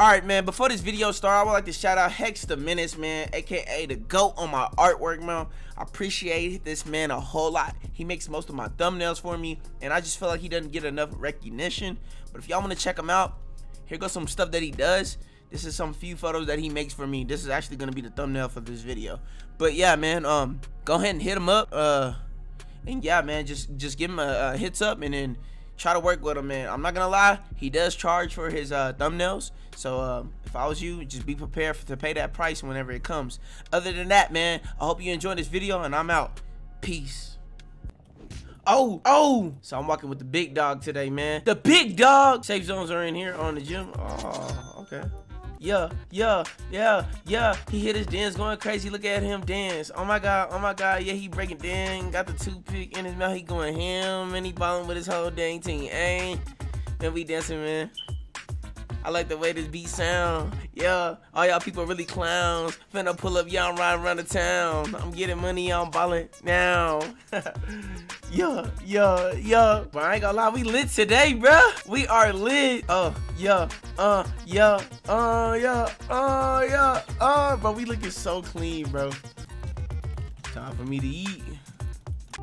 Alright, man, before this video start, I would like to shout out Hex the Menace, man, aka the GOAT on my artwork, man. I appreciate this man a whole lot. He makes most of my thumbnails for me, and I just feel like he doesn't get enough recognition. But if y'all want to check him out, here goes some stuff that he does. This is some few photos that he makes for me. This is actually going to be the thumbnail for this video. But yeah, man, um, go ahead and hit him up. Uh, and yeah, man, just just give him a, a hits up and then try to work with him, man. I'm not gonna lie, he does charge for his uh, thumbnails. So um, if I was you, just be prepared for, to pay that price whenever it comes. Other than that, man, I hope you enjoyed this video, and I'm out. Peace. Oh, oh! So I'm walking with the big dog today, man. The big dog! Safe zones are in here on the gym. Oh, okay yeah, yeah, yeah, yeah. He hit his dance going crazy. Look at him dance. Oh my god, oh my god, yeah, he breaking down. Got the toothpick in his mouth. He going ham and he balling with his whole dang team. Ain't man, we dancing, man. I like the way this beat sound. Yeah, all y'all people really clowns. Finna pull up, y'all riding around the town. I'm getting money, I'm ballin' now. yeah, yeah, yeah. But I ain't gonna lie, we lit today, bruh. We are lit. Oh, yeah, uh, yeah, uh, yeah, uh, yeah, uh. Bro, we looking so clean, bro. Time for me to eat.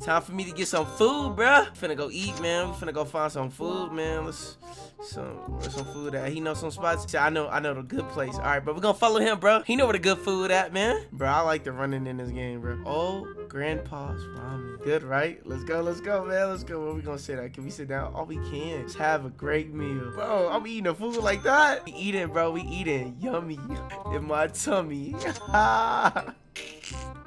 Time for me to get some food, bruh. Finna go eat, man. We finna go find some food, man. Let's some some food at. He know some spots. I know I know the good place. All right, but we're gonna follow him, bro. He know where the good food at, man. Bro, I like the running in this game, bro. Oh, grandpa's ramen. Good, right? Let's go, let's go, man. Let's go. Where we gonna sit at? Can we sit down? All we can. Let's have a great meal. Bro, I'm eating a food like that. We eating, bro. We eating. Yummy in my tummy.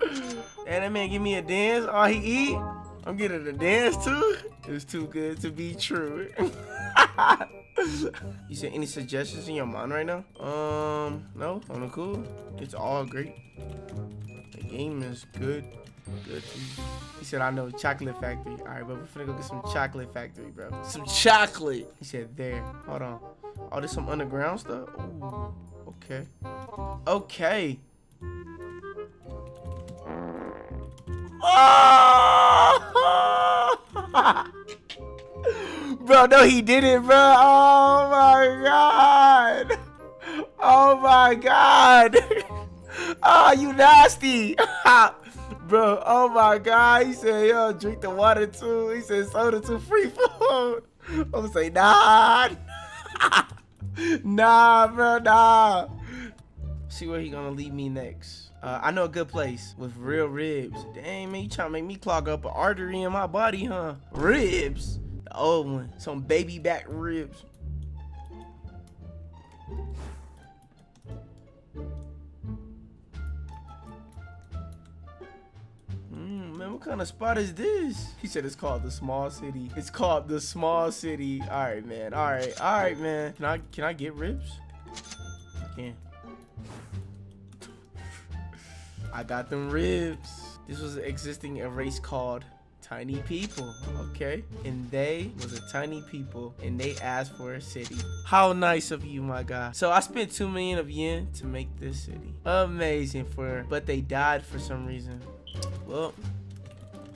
And that man give me a dance. All he eat, I'm getting a dance too. It's too good to be true. you see any suggestions in your mind right now? Um, no, on the cool. It's all great. The game is good. Good. He said, I know Chocolate Factory. All right, but we're finna go get some Chocolate Factory, bro. Some chocolate. He said, there. Hold on. Oh, there's some underground stuff? Ooh, okay. Okay. Oh! bro, no, he didn't, bro. Oh my god. Oh my god. oh, you nasty. bro, oh my god. He said, yo, drink the water too. He said, soda too, free food. I'm gonna say, nah. nah, bro, nah. See where he gonna lead me next. Uh, I know a good place with real ribs. Dang, man, you trying to make me clog up an artery in my body, huh? Ribs. The old one. Some baby back ribs. Mm, man, what kind of spot is this? He said it's called the small city. It's called the small city. All right, man. All right. All right, man. Can I can I get ribs? I can. I got them ribs. This was existing a race called Tiny People, okay? And they was a tiny people and they asked for a city. How nice of you, my guy. So I spent 2 million of yen to make this city. Amazing for, but they died for some reason. Well,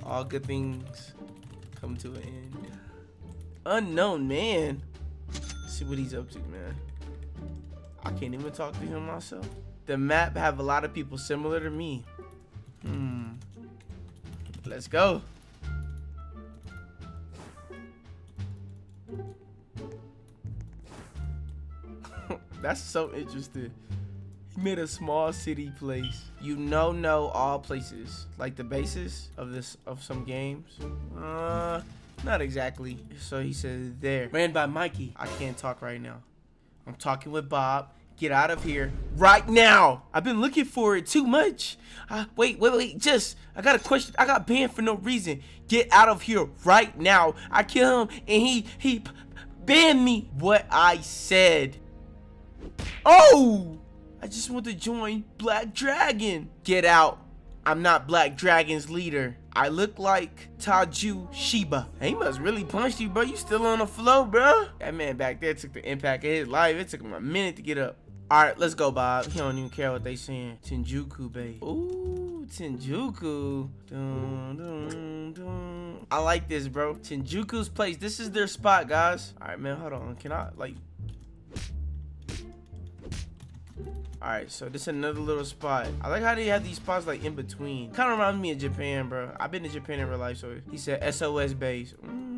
all good things come to an end. Unknown man. Let's see what he's up to, man. I can't even talk to him myself. The map have a lot of people similar to me. Hmm. Let's go. That's so interesting. He made a small city place. You know know all places. Like the basis of this of some games. Uh not exactly. So he said there. Ran by Mikey. I can't talk right now. I'm talking with Bob Get out of here right now. I've been looking for it too much. Uh, wait, wait, wait. Just, I got a question. I got banned for no reason. Get out of here right now. I kill him and he, he banned me. What I said. Oh, I just want to join Black Dragon. Get out. I'm not Black Dragon's leader. I look like Taiju Shiba. He must really punch you, bro. You still on the flow, bro. That man back there took the impact of his life. It took him a minute to get up. All right, let's go, Bob. He don't even care what they saying. Tenjiku Bay. Ooh, Tenjiku. Dun, dun, dun. I like this, bro. Tenjiku's place. This is their spot, guys. All right, man. Hold on. Can I, like... All right, so this is another little spot. I like how they have these spots like in between. Kind of reminds me of Japan, bro. I've been to Japan in real life, so he said SOS base. Mm.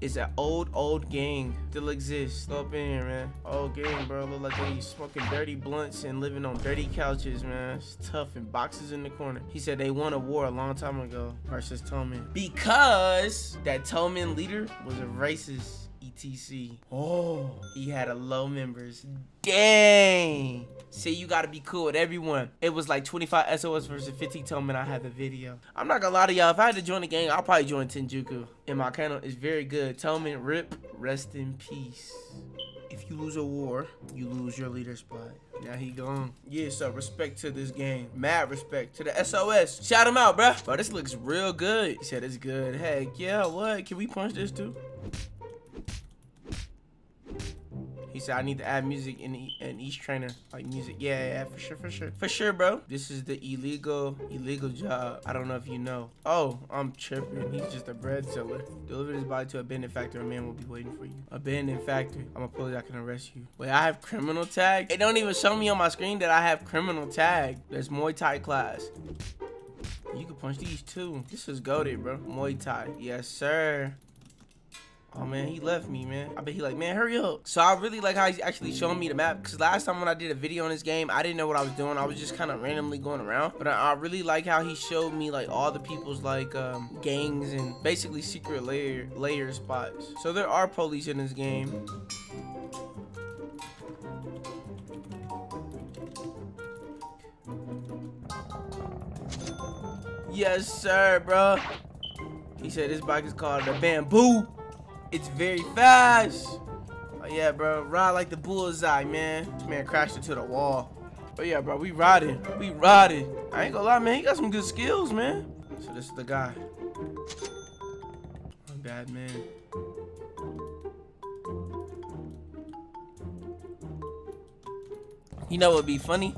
It's an old, old gang still exists. Go up in here, man. Old gang, bro. Look like they smoking dirty blunts and living on dirty couches, man. It's tough and boxes in the corner. He said they won a war a long time ago versus Toman because that Toman leader was a racist. ETC. Oh, he had a low members. Dang. Say you gotta be cool with everyone. It was like 25 SOS versus 15 Toman. I had the video. I'm not gonna lie to y'all. If I had to join the gang, I'll probably join Tenjiku. And my channel is very good. Toman, rip, rest in peace. If you lose a war, you lose your leader spot. Now he gone. Yeah, so respect to this game. Mad respect to the SOS. Shout him out, bruh. Bro, this looks real good. He said it's good. Heck yeah, what? Can we punch this too? He said I need to add music in, each trainer, like music. Yeah, yeah, for sure, for sure, for sure, bro. This is the illegal, illegal job. I don't know if you know. Oh, I'm tripping. He's just a bread seller. Deliver this body to a abandoned factory. A man will be waiting for you. Abandoned factory. I'm a police. I can arrest you. Wait, I have criminal tag. It don't even show me on my screen that I have criminal tag. There's Muay Thai class. You can punch these too. This is goaded, bro. Muay Thai. Yes, sir. Oh man, he left me, man. I bet he like, man, hurry up. So I really like how he's actually showing me the map. Cause last time when I did a video on this game, I didn't know what I was doing. I was just kind of randomly going around. But I, I, really like how he showed me like all the people's like um, gangs and basically secret layer layer spots. So there are police in this game. Yes, sir, bro. He said this bike is called the Bamboo. It's very fast. Oh, yeah, bro. Ride like the bullseye, man. This man crashed into the wall. But yeah, bro. We riding. We riding. I ain't gonna lie, man. He got some good skills, man. So this is the guy. My bad, man. You know what would be funny?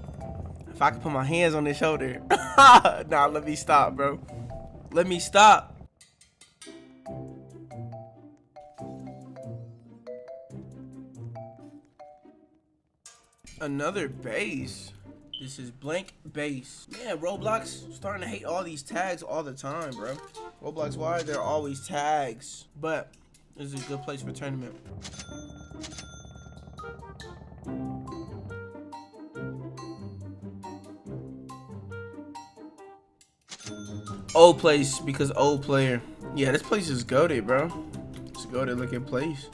If I could put my hands on his shoulder. nah, let me stop, bro. Let me stop. Another base. This is blank base. Man, Roblox starting to hate all these tags all the time, bro. Roblox, why are there always tags? But this is a good place for tournament. Old place because old player. Yeah, this place is goaded, bro. It's a goaded looking place.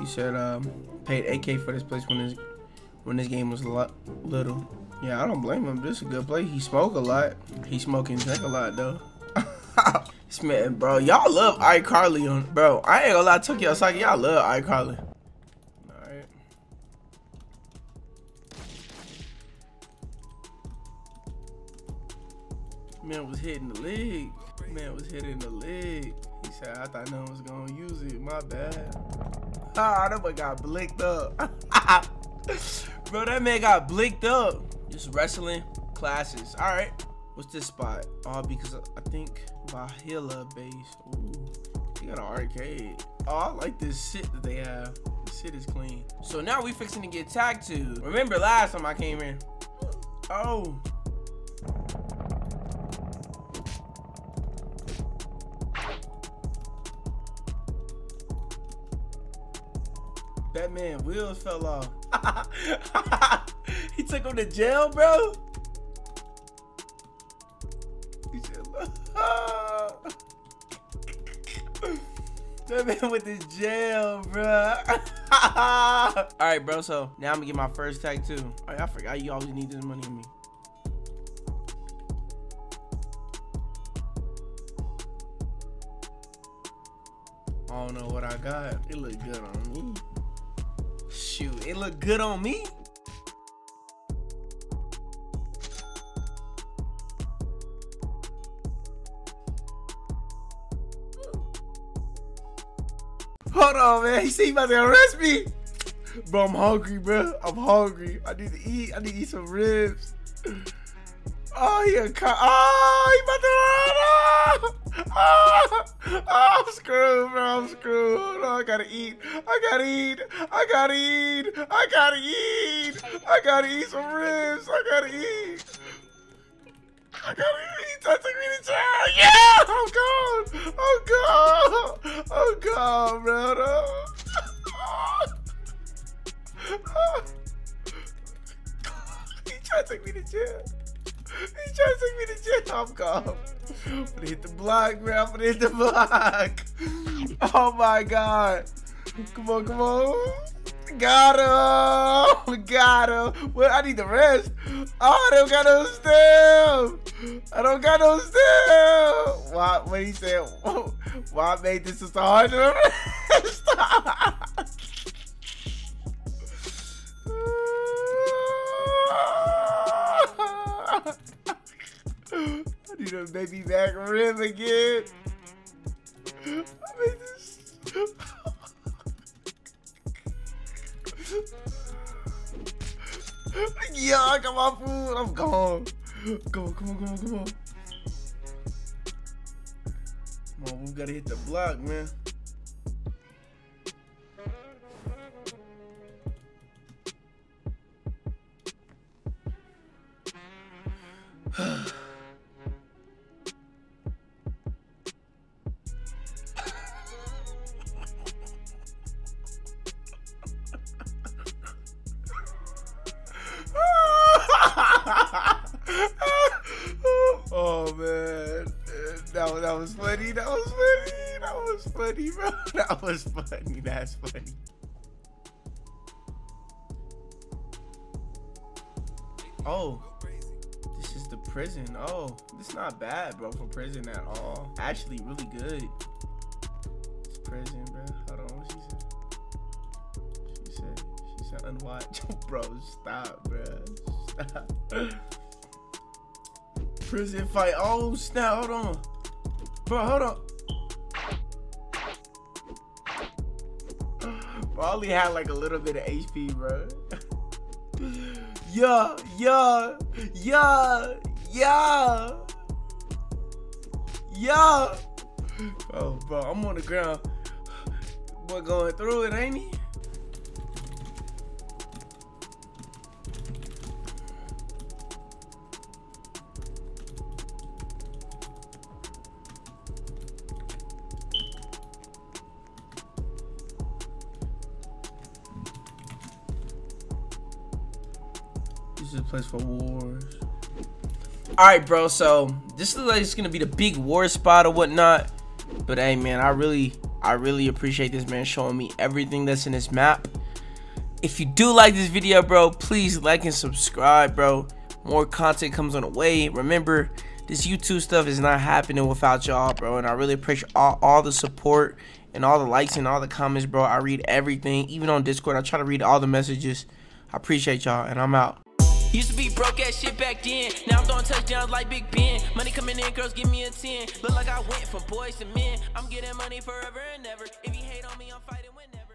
He said um paid AK for this place when his when this game was a lot little. Yeah, I don't blame him. This is a good play. He smoke a lot. He smoke and drink a lot though. man, bro, y'all love iCarly on, bro. I ain't gonna lie, to y'all like y'all love iCarly. Alright. Man was hitting the leg. Man was hitting the leg. He said, I thought no one was gonna use it. My bad. Ah, that boy got blinked up. Bro, that man got blinked up. Just wrestling classes. All right. What's this spot? Oh, because I think Valhalla base. Ooh, you got an arcade. Oh, I like this shit that they have. This shit is clean. So now we fixing to get tagged to. Remember last time I came in? Oh. That man wheels fell off. he took him to jail, bro. That man went to jail, bro. All right, bro. So now I'm gonna get my first tag too. All right, I forgot you always need this money on me. I don't know what I got. It look good on me. It look good on me. Hold on, man. He see he about to arrest me. Bro, I'm hungry, bro. I'm hungry. I need to eat. I need to eat some ribs. Oh, he a cop. Oh, he about to run. Oh, oh, I'm screwed, bro. I'm screwed. On, I gotta eat. I gotta eat. I gotta eat. I gotta eat. I gotta eat some ribs. I gotta eat. I gotta eat. That took me to jail. Yeah! I'm gone. I'm gone. I'm gone, brother. he tried to take me to jail. He tried to take me to jail. I'm gone. Gonna hit the block, man. I'm gonna hit the block. Oh my god. Come on, come on. Got him! Got him! Well, I need the rest. Oh, I don't got no stem! I don't got no stem! Why, when he said, why I made this is so hard to I need a baby back rib again. Yeah, I got my food. I'm gone. Come on, come on, come on, come on. Come on, we gotta hit the block, man. Was funny. That's funny. Oh, this is the prison. Oh, this not bad, bro, for prison at all. Actually, really good. It's prison, bro. Hold on, what she said? She said, she said unwatch. bro, stop, bro. Stop. prison fight. Oh, snap. Hold on. Bro, hold on. I only had like a little bit of HP, bro. yeah, yeah, yeah, yeah, yeah. Oh, bro, I'm on the ground. Boy, going through it, ain't he? This is a place for wars. Alright, bro, so this is like it's gonna be the big war spot or whatnot. But hey man, I really I really appreciate this man showing me everything that's in this map. If you do like this video, bro, please like and subscribe, bro. More content comes on the way. Remember, this YouTube stuff is not happening without y'all, bro. And I really appreciate all, all the support and all the likes and all the comments, bro. I read everything, even on Discord. I try to read all the messages. I appreciate y'all, and I'm out. Used to be broke ass shit back then. Now I'm throwing touchdowns like Big Ben. Money coming in, girls give me a 10. Look like I went from boys to men. I'm getting money forever and ever. If you hate on me, I'm fighting whenever.